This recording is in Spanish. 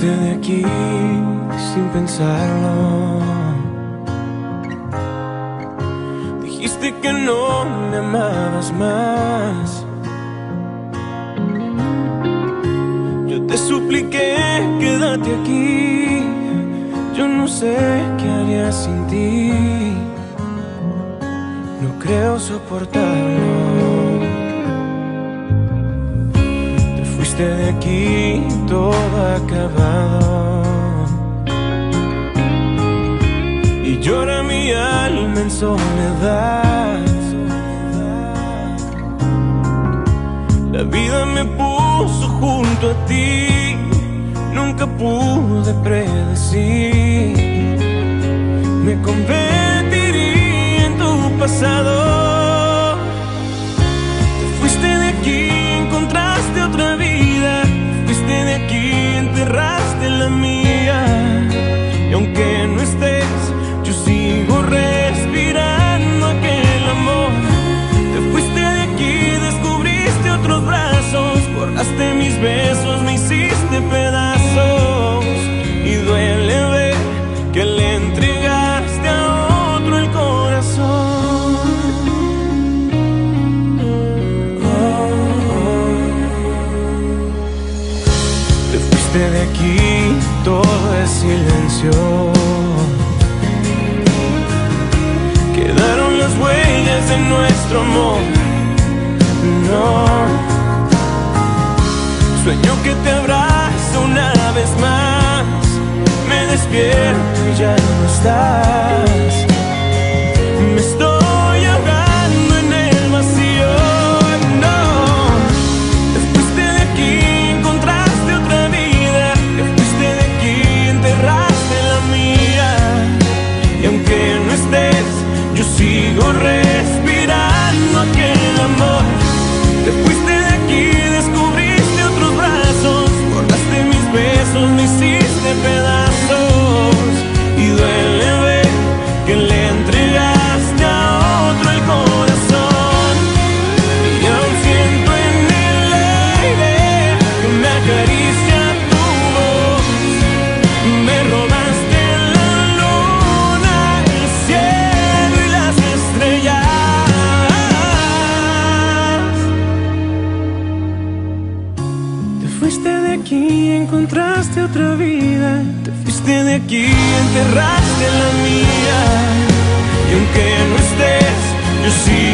de aquí sin pensarlo. Dijiste que no me amabas más. Supliqué, quédate aquí. Yo no sé qué haría sin ti. No creo soportarlo. de aquí todo acabado. Y llora mi alma en soledad. La vida me puso junto a ti, nunca pude predecir. Me convertiría en tu pasado. De aquí todo es silencio. Quedaron las huellas de nuestro amor. No. Sueño que te abrazo una vez más. Me despierto y ya no estás. Encontraste otra vida. Te fuiste de aquí, enterraste la mía. Y aunque no estés, yo rezando.